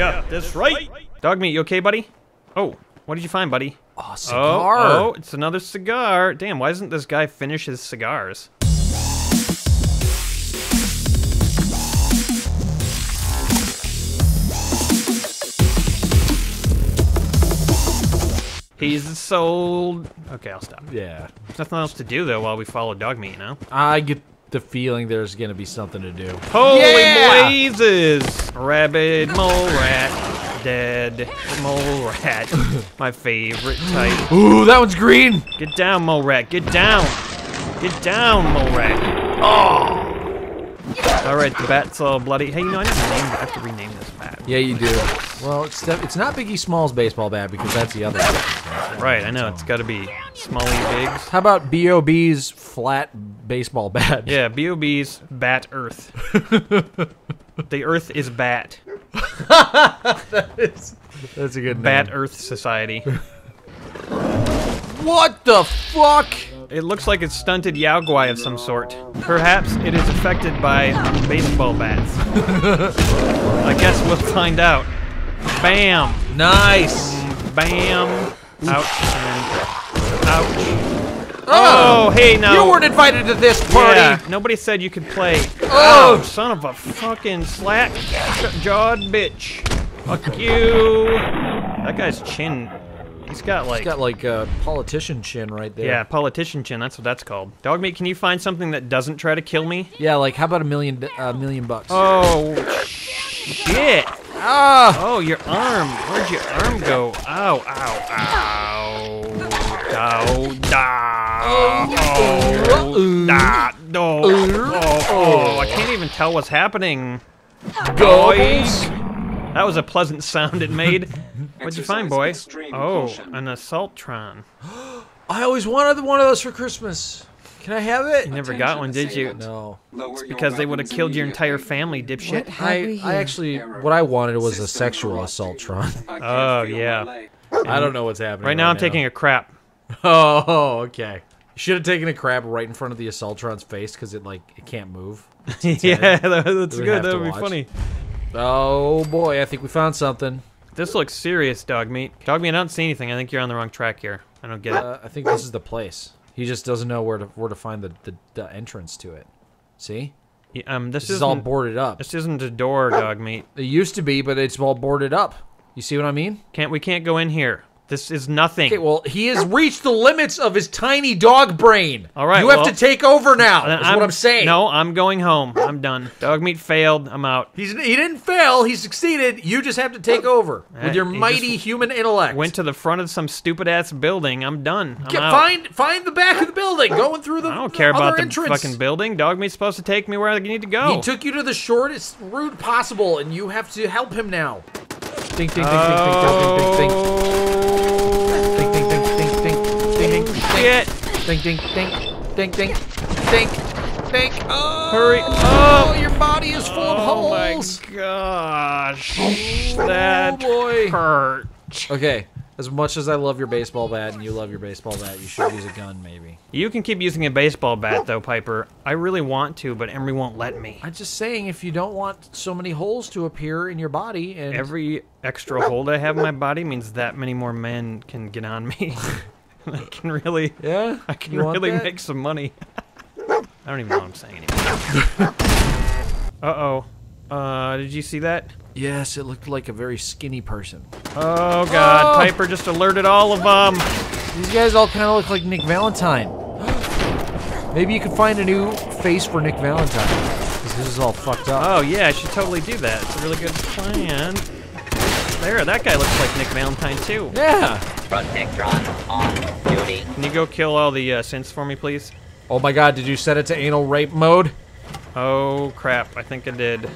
Yeah, that's right. Dog meat, you okay, buddy? Oh, what did you find, buddy? Oh, cigar. Oh, oh, it's another cigar. Damn, why doesn't this guy finish his cigars? He's sold. Okay, I'll stop. Yeah. There's nothing else to do though while we follow dog meat, you know? I get the feeling there's gonna be something to do. Holy Yeah! blazes! Rabid mole rat, dead mole rat. My favorite type. Ooh, that one's green. Get down, mole rat. Get down. Get down, mole rat. Oh. All right, the bat's all bloody. Hey, you know I need to rename. I have to rename this bat. Yeah, you do. Well, it's it's not Biggie Smalls baseball bat because that's the other. one. Right, I know. It's got to be Smalley Biggs. How about Bob's flat baseball bat? Yeah, B.O.B.'s Bat Earth. the Earth is Bat. that's that's a good Bat name. Earth Society. What the fuck? It looks like it's stunted Yao Guai of some sort. Perhaps it is affected by baseball bats. I guess we'll find out. Bam! Nice. Bam! Ouch and ouch. Ah! Oh, hey now. You weren't invited to this party. Yeah, nobody said you could play. Oh. Ouch, son of a fucking slack jawed bitch. Fuck you. That guy's chin. He's got like. He's got like a politician chin right there. yeah, politician chin. That's what that's called. Dog meat. Can you find something that doesn't try to kill me? Yeah, like how about a million a million bucks? Oh shit! Ah! Oh, your arm. Where'd your arm go? Ow! Ow! Ow! Ow! Da! Oh! Da! No! Oh! Oh! I can't even tell what's happening. Gobbles. That was a pleasant sound it made. What'd you find, boy? Oh, caution. an assaultron. I always wanted one of those for Christmas. Can I have it? You never got one, did you? No. Lower your Because they would have killed your entire family, dipshit. I, I actually, what I wanted was a sexual assaultron. Oh, yeah. I don't know what's happening. Right now, I'm taking a crap. Oh, okay. Should have taken a crab right in front of the assaultron's face because it like it can't move. yeah, that- that's We'd good. That would be watch. funny. Oh boy, I think we found something. This looks serious, dog meat. Dog meat, I don't see anything. I think you're on the wrong track here. I don't get it. Uh, I think this is the place. He just doesn't know where to where to find the the, the entrance to it. See, Yeah, um, this, this is all boarded up. this isn't a door, dog meat. It used to be, but it's all boarded up. You see what I mean? Can't we can't go in here. This is nothing. Okay, well, he has reached the limits of his tiny dog brain. All right, you have well- to take over now. Then That's what I'm saying. No, I'm going home. I'm done. Dog meat failed. I'm out. He's, he didn't fail. He succeeded. You just have to take over uh, with your he mighty human intellect. Went to the front of some stupid ass building. I'm done. I'm Get- find find the back of the building. Going through the. I don't care about the entrance. fucking building. Dog meat's supposed to take me where I need to go. He took you to the shortest route possible, and you have to help him now think, think, think, oh. think, think, think, think, think. Think, think, think, think, think, think, think. Shit! Think, think, think, think, think, think, think. Oh, Hurry Oh, Your body is full of holes. Oh my gosh! That oh hurt. Okay as much as I love your baseball bat and you love your baseball bat, you should use a gun, maybe. You can keep using a baseball bat though, Piper. I really want to, but Emery won't let me. I'm just saying, if you don't want so many holes to appear in your body, and Every extra hold I have in my body means that many more men can get on me. I can really, yeah, I can really make some money. I don't even know what I'm saying anymore. Uh oh. Uh, did you see that? Yes, it looked like a very skinny person. Oh god, Oh. Piper just alerted all of them. These guys all kind of look like Nick Valentine. Maybe you could find a new face for Nick Valentine. 'cause this is all fucked up. Oh yeah, I should totally do that. It's a really good plan. There, that guy looks like Nick Valentine too. yeah. Front Nictron on duty. Can you go kill all the uh, synths for me, please? Oh my god, did you set it to anal rape mode? Oh crap, I think I did.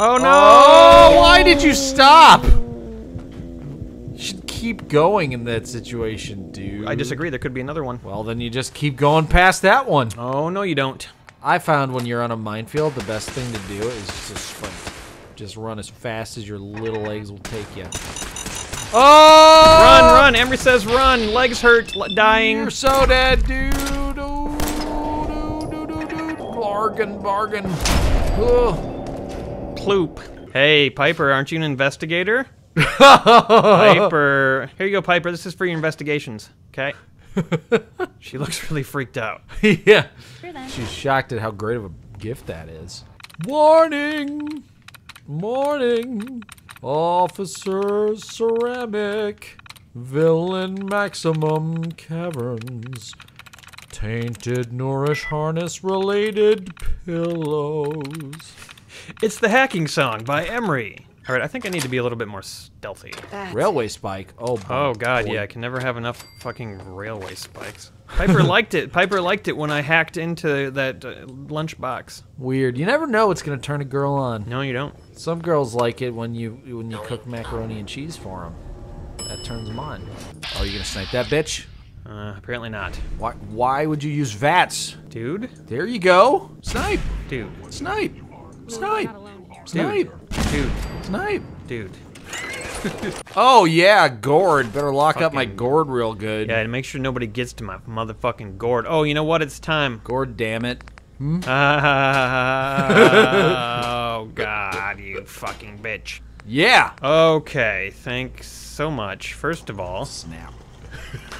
Oh no! Oh, why did you stop? You should keep going in that situation, dude. I disagree. There could be another one. Well, then you just keep going past that one. Oh no, you don't. I found when you're on a minefield, the best thing to do is to sprint. Just run as fast as your little legs will take you. Oh! Run, run! Emery says run. Legs hurt, dying. You're so dead, dude. Doo. Bargain, bargain. Ugh. Cloop. Hey, Piper, aren't you an investigator? Piper. Here you go, Piper. This is for your investigations. Okay. she looks really freaked out. yeah. Sure. She's shocked at how great of a gift that is. Warning! Morning! Officer Ceramic, Villain Maximum Caverns, Tainted Nourish Harness related pillows. It's the hacking song by Emery. All right, I think I need to be a little bit more stealthy. Railway spike. Oh, Oh God, boy. yeah, I can never have enough fucking railway spikes. Piper liked it. Piper liked it when I hacked into that uh, lunchbox. Weird. You never know what's gonna turn a girl on. No, you don't. Some girls like it when you when you cook macaroni and cheese for them. That turns them on. Oh, you gonna snipe that bitch? Uh, apparently not, Why? Why would you use VATS? dude. There you go. Snipe. Dude, Snipe. Snipe. Not alone here. Snipe. dude, Snipe. dude. Oh yeah, gourd. Better lock up my gourd real good. Yeah, and make sure nobody gets to my motherfucking gourd. Oh, you know what? It's time. Gourd, damn it. oh God, you fucking bitch. Yeah. Okay, thanks so much. First of all, Snap.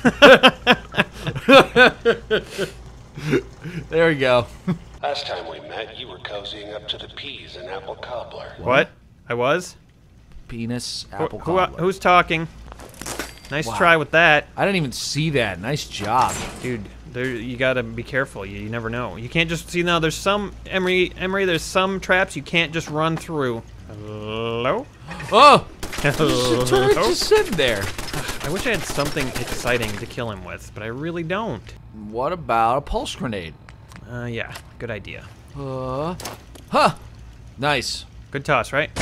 there we go. Last time we met, you were cozying up to the peas and apple cobbler. what? I was. Penis, apple who- cobbler. who's talking? Nice Wow. try with that, I didn't even see that. Nice job. dude. There, you gotta be careful. You, you never know. You can't just see now. There's some Emery. Emery. There's some traps you can't just run through. Hello. Oh, Hello. turret just sit there. I wish I had something exciting to kill him with, but I really don't. What about a pulse grenade? Uh, yeah, good idea. Uh, huh. Nice. Good toss, right?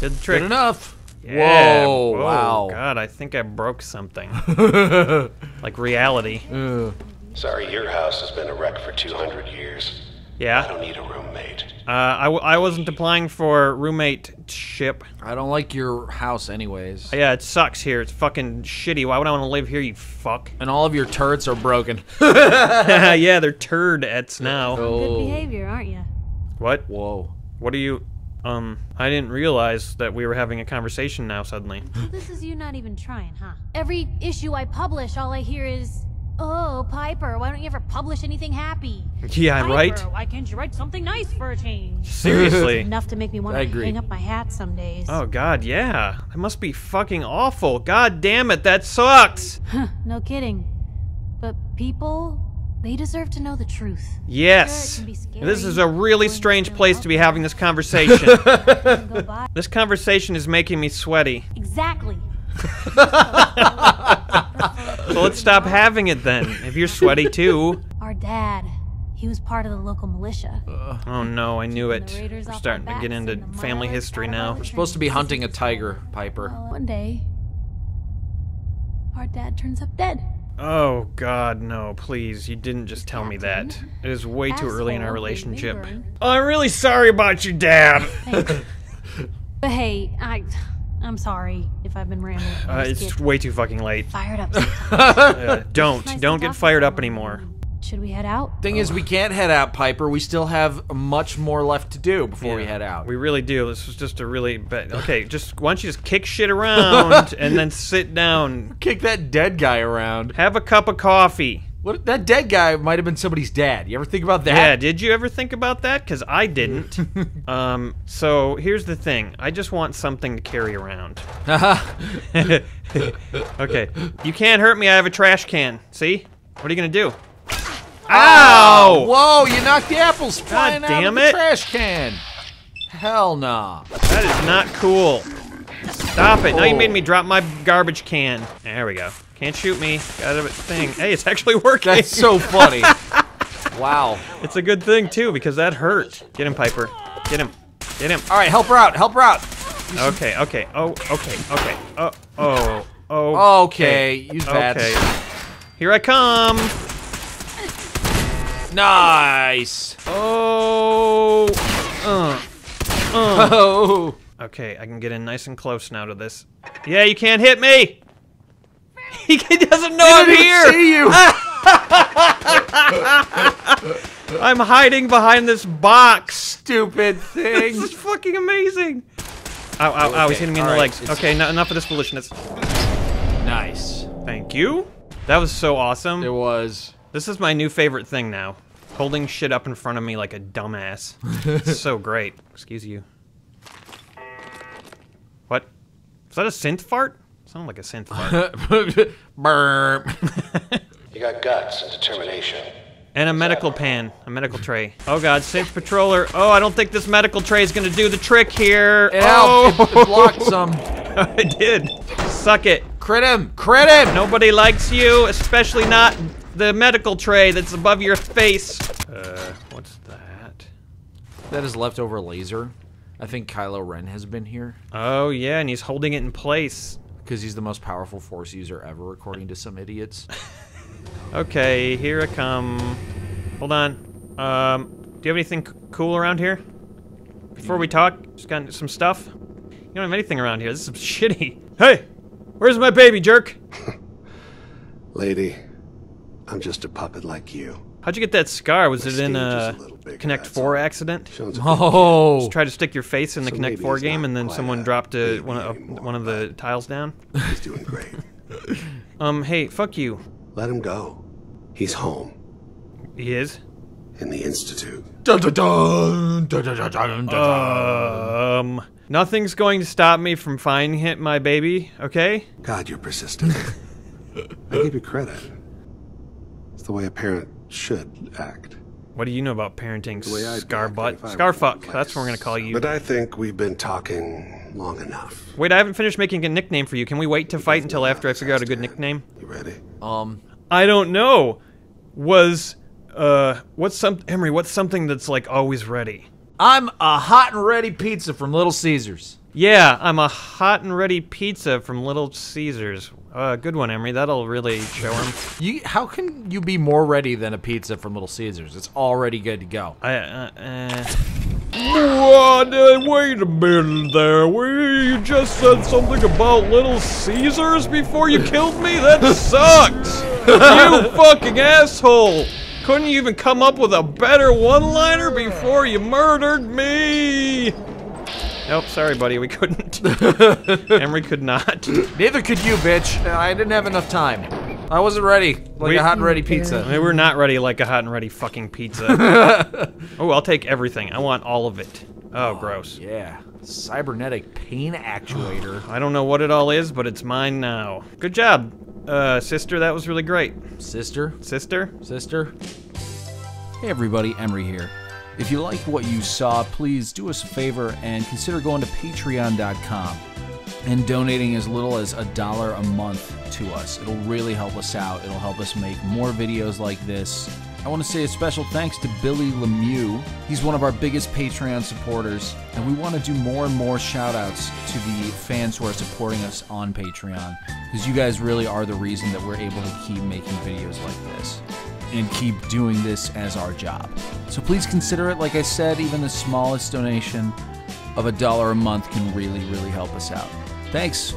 Did the trick. Good enough. Yeah. Whoa, Whoa, wow. God, I think I broke something. like reality. Uh, Sorry, your house has been a wreck for 200 years. I Yeah. don't need a roommate. Uh, I, w- I wasn't applying for roommate ship. I don't like your house anyways. Yeah, it sucks here. It's fucking shitty. Why would I want to live here, you fuck? And all of your turrets are broken. yeah, they're turd-ets now. Good Oh. behavior, aren't you? What? Whoa. What are you... Um, I didn't realize that we were having a conversation now suddenly. This is you not even trying, huh? Every issue I publish, all I hear is, "Oh, Piper, why don't you ever publish anything happy?" Yeah, Piper, right? Why can't you write something nice for a change? Seriously. Enough to make me want I to agree. hang up my hat some days. Oh, God, yeah. That must be fucking awful. God damn it, that sucks. No kidding. But people, they deserve to know the truth. Yes. Sure, it can be scary, This is a really strange place to be having this conversation. Can go by. this conversation is making me sweaty. Exactly. So let's stop having it then. If you're sweaty too. Our dad, he was part of the local militia. Oh no, I knew it. We're starting to get into family history out of now. our Supposed to be hunting a tiger, Piper. Well, one day, our dad turns up dead. Oh god, no, please. You didn't just tell me that. It is way too early in our relationship. big burn. I'm really sorry about you, Dad. But hey, I, I'm sorry if I've been rambling. Uh, it's get way too fucking late. fired up. sometimes. Uh, don't. Nice Don't get fired up anymore. Should we head out? Thing is, we can't head out, Piper. We still have much more left to do before we head out. We really do. This was just a really bad. Okay, just why don't you just kick shit around and then sit down. kick that dead guy around. Have a cup of coffee. What? That dead guy might have been somebody's dad. You ever think about that? Yeah, did you ever think about that? Because I didn't. um, so here's the thing. I just want something to carry around. okay. You can't hurt me. I have a trash can. See? What are you gonna do? Ow! Whoa! You knocked the apples flying out damn of the it. trash can. Hell nah. That is not cool. Stop it. Now you made me drop my garbage can. There we go. Can't shoot me. Got a thing. Hey, it's actually working. That's so funny. wow. It's a good thing, too, because that hurt. Get him, Piper. Get him. Get him. All right, help her out. Help her out. Okay, okay. Oh, okay, okay. Oh, oh, oh. Okay, use that. Okay. Here I come. Nice. Oh. Uh. Oh. Okay, I can get in nice and close now to this. Yeah, you can't hit me. He doesn't know I'm I didn't here. see you. I'm hiding behind this box. Stupid thing. This is fucking amazing. Ow, ow, ow, he's hitting me in the legs. it's- Okay, no, enough of this foolishness. nice. Thank you. That was so awesome. It was. This is my new favorite thing now. Holding shit up in front of me like a dumbass. it's so great. Excuse you. What? Is that a synth fart? Sounded like a synth fart. Burp. You got guts and determination. and a medical pan, a medical tray. Oh god, synth patroller. Oh, I don't think this medical tray is gonna do the trick here. It oh, helped. It, it blocked some. I did. Suck it. Crit him. Crit him. Nobody likes you, especially not the medical tray that's above your face. Uh, what's that? That is leftover laser. I think Kylo Ren has been here Oh yeah, and he's holding it in place. Because he's the most powerful Force user ever, according to some idiots. Okay, here I come. Hold on. Um, do you have anything c- cool around here? Before we talk, just got some stuff. You don't have anything around here. This is shitty. Hey, where's my baby jerk? Lady, I'm just a puppet like you. How'd you get that scar? Was it in a a Connect Four all. accident? Shows a Oh. Try to stick your face in the So Connect Four game, and then someone a dropped a, one, of, one of the tiles down. He's doing great. Um, hey, fuck you. Let him go. He's home He is. in the institute. Dun, dun, dun, dun, dun, dun, dun, dun. Um, nothing's going to stop me from finding hit my baby. Okay? God, you're persistent. I give you credit. It's the way a parent should act. What do you know about parenting? Scarbutt? way I'd Scar act butt, if I were scar in fuck. your That's what we're gonna call you. But I think we've been talking long enough. Wait, I haven't finished making a nickname for you. Can we wait to fight until after I figure out a good nickname? You ready? Um, I don't know. Was uh, what's some Emery? What's something that's like always ready? I'm a hot and ready pizza from Little Caesars. Yeah, I'm a hot and ready pizza from Little Caesars. Uh, good one, Emery. That'll really show him. You, how can you be more ready than a pizza from Little Caesars? It's already good to go. I uh, uh. What? Uh, wait a minute there. We, you just said something about Little Caesars before you killed me? That sucks! you fucking asshole! Couldn't you even come up with a better one-liner before you murdered me? Nope, sorry, buddy, we couldn't. Emery could not. Neither could you, bitch. I didn't have enough time. I wasn't ready like We- a hot and ready pizza. I mean, we're not ready like a hot and ready fucking pizza. oh, I'll take everything. I want all of it. Oh, gross. Yeah, cybernetic pain actuator. I don't know what it all is, but it's mine now. Good job, uh, sister. That was really great. Sister, Sister? sister. Hey everybody, Emery here. If you like what you saw, please do us a favor and consider going to patreon.com and donating as little as a dollar a month to us. It'll really help us out. It'll help us make more videos like this. I want to say a special thanks to Billy Lemieux. He's one of our biggest Patreon supporters, and we want to do more and more shout outs to the fans who are supporting us on Patreon because you guys really are the reason that we're able to keep making videos like this and keep doing this as our job. So please consider it. Like I said, even the smallest donation of a dollar a month can really, really help us out. Thanks.